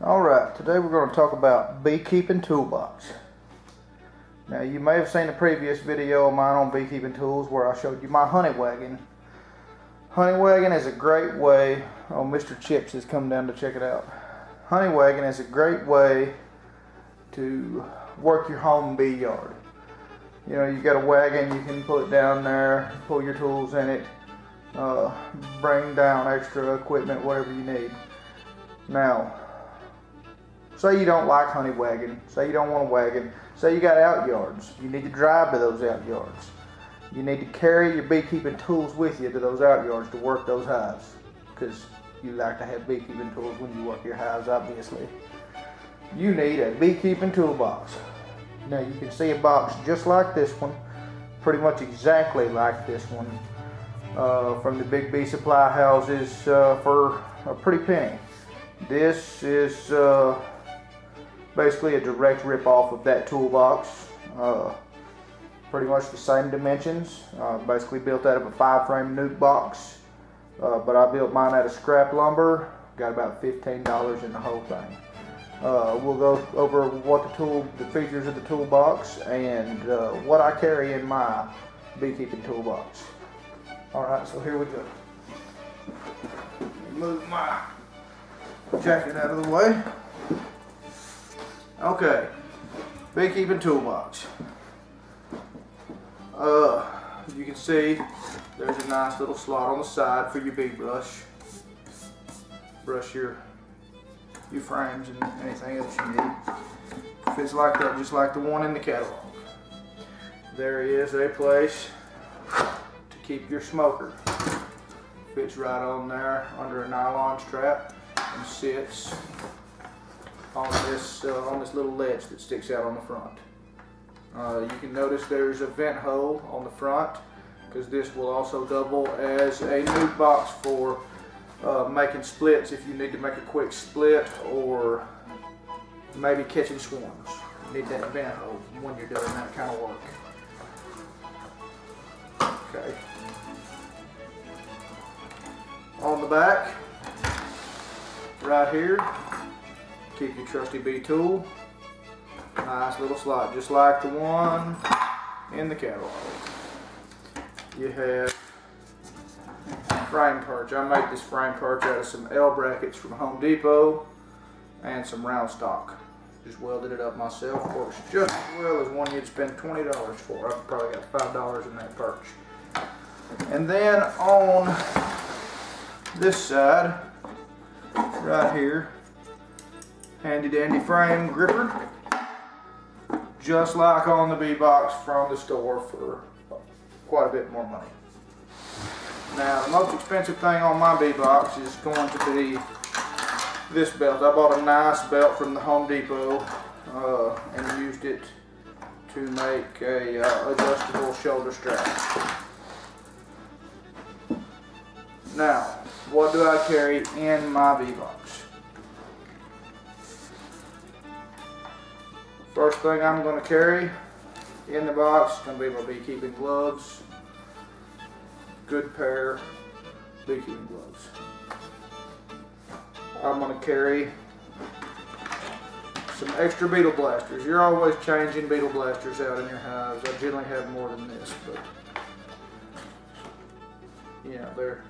Alright, today we're going to talk about beekeeping toolbox. Now you may have seen a previous video of mine on beekeeping tools where I showed you my honey wagon. Honey wagon is a great way, oh Mr. Chips has come down to check it out. Honey wagon is a great way to work your home bee yard. You know, you got a wagon, you can pull it down there, pull your tools in it, uh, bring down extra equipment, whatever you need. Now, say you don't like honey wagon, say you don't want a wagon, say you got out yards, you need to drive to those out yards. You need to carry your beekeeping tools with you to those out yards to work those hives, because you like to have beekeeping tools when you work your hives, obviously. You need a beekeeping toolbox. Now you can see a box just like this one, pretty much exactly like this one, uh, from the big bee supply houses uh, for a pretty penny. This is uh, basically a direct rip off of that toolbox. Uh, pretty much the same dimensions. Uh, basically built out of a five frame nuc box. Uh, but I built mine out of scrap lumber. Got about $15 in the whole thing. Uh, we'll go over what the tool, the features of the toolbox, and uh, what I carry in my beekeeping toolbox. All right, so here we go. Move my jacket out of the way. Okay, beekeeping toolbox. Uh, you can see there's a nice little slot on the side for your bee brush. Brush your your frames and anything else you need. Fits like that, just like the one in the catalog. There is a place to keep your smoker. Fits right on there under a nylon strap and sits on this uh, on this little ledge that sticks out on the front. Uh, you can notice there's a vent hole on the front because this will also double as a nuc box for uh, making splits if you need to make a quick split or maybe catching swarms. You need that vent hole when you're doing that kind of work. Okay. On the back, right here, keep your trusty bee tool. Nice little slot, just like the one in the catalog. You have frame perch. I made this frame perch out of some L brackets from Home Depot and some round stock. Just welded it up myself. Works just as well as one you'd spend $20 for. I've probably got $5 in that perch. And then on this side, right here, handy dandy frame gripper. Just like on the bee box from the store for quite a bit more money. Now, the most expensive thing on my bee box is going to be this belt. I bought a nice belt from the Home Depot uh, and used it to make a uh, adjustable shoulder strap. Now, what do I carry in my bee First thing I'm going to carry in the box is going to be my beekeeping gloves. Good pair beekeeping gloves. I'm going to carry some extra beetle blasters. You're always changing beetle blasters out in your hives. I generally have more than this, but know, they're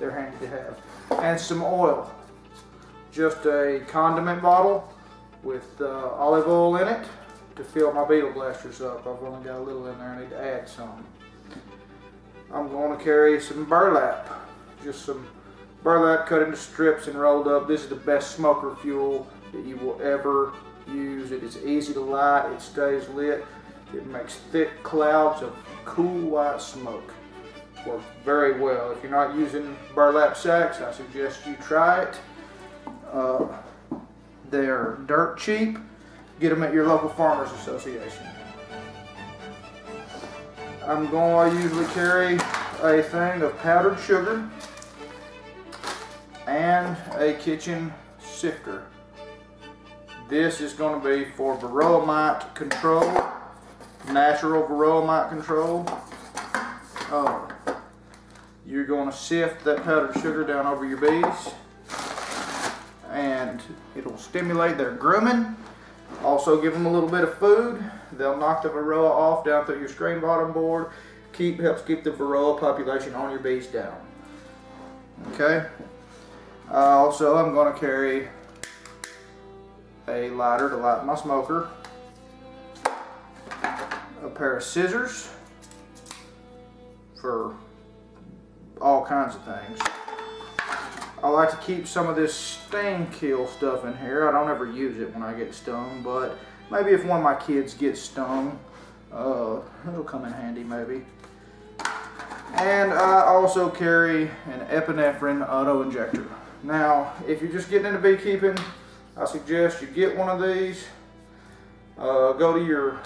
they're handy to have. And some oil. Just a condiment bottle with uh, olive oil in it to fill my beetle blasters up. I've only got a little in there. I need to add some. I'm going to carry some burlap. Just some burlap cut into strips and rolled up. This is the best smoker fuel that you will ever use. It is easy to light. It stays lit. It makes thick clouds of cool white smoke. Works very well. If you're not using burlap sacks, I suggest you try it. Uh, they're dirt cheap. Get them at your local farmers association. I'm going to usually carry a thing of powdered sugar and a kitchen sifter. This is going to be for varroa mite control, natural varroa mite control. Oh, you're going to sift that powdered sugar down over your bees and it'll stimulate their grooming. Also give them a little bit of food. They'll knock the varroa off down through your screen bottom board. Keep helps keep the varroa population on your bees down. Okay. Uh, also, I'm going to carry a lighter to light my smoker, a pair of scissors for all kinds of things. I like to keep some of this sting kill stuff in here. I don't ever use it when I get stung, but maybe if one of my kids gets stung, uh, it'll come in handy maybe. And I also carry an epinephrine auto injector. Now, if you're just getting into beekeeping, I suggest you get one of these. Uh, go to your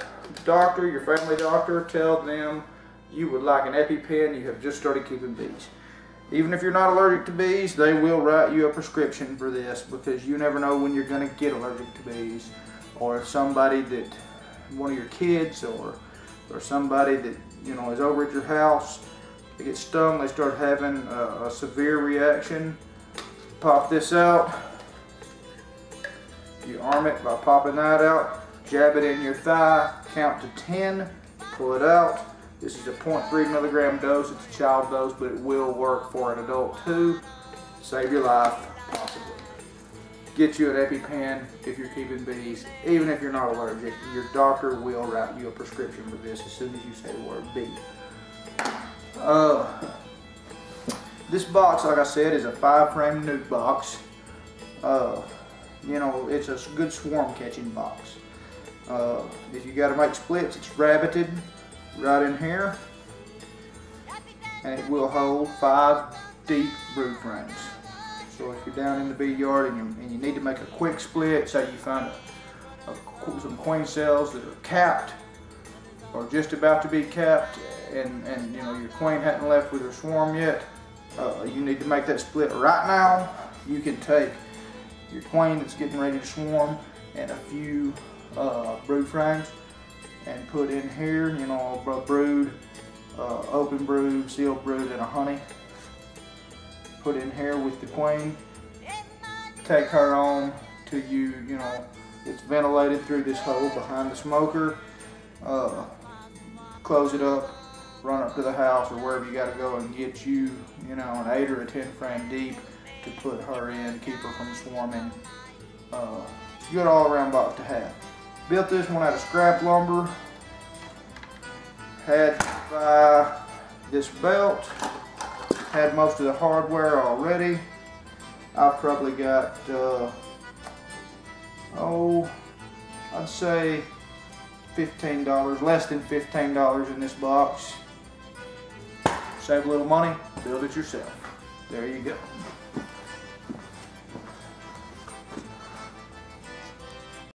doctor, your family doctor, tell them you would like an EpiPen, you have just started keeping bees. Even if you're not allergic to bees, they will write you a prescription for this because you never know when you're going to get allergic to bees. Or if somebody that, one of your kids or, or somebody that, you know, is over at your house, they get stung, they start having a, a severe reaction. Pop this out. You arm it by popping that out. Jab it in your thigh, count to 10, pull it out this is a 0.3 milligram dose. It's a child dose, but it will work for an adult too. Save your life, possibly. Get you an EpiPen if you're keeping bees. Even if you're not allergic, your doctor will write you a prescription for this as soon as you say the word bee. Uh, this box, like I said, is a five frame nuc box. Uh, you know, it's a good swarm catching box. Uh, if you got to make splits, it's rabbeted right in here and it will hold five deep brood frames. So if you're down in the bee yard and you, and you need to make a quick split, say you find a, a, some queen cells that are capped or just about to be capped and, and you know your queen hadn't left with her swarm yet, uh, you need to make that split right now. You can take your queen that's getting ready to swarm and a few uh, brood frames and put in here, you know, a brood, uh, open brood, sealed brood, and a honey. Put in here with the queen. Take her on till you, you know, it's ventilated through this hole behind the smoker. Uh, close it up, run up to the house or wherever you got to go and get you, you know, an 8 or a 10 frame deep to put her in, keep her from swarming. Uh, good all around box to have. Built this one out of scrap lumber. Had uh, this belt. Had most of the hardware already. I've probably got, uh, oh, I'd say $15, less than $15 in this box. Save a little money, build it yourself. There you go.